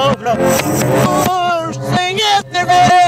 Oh, no.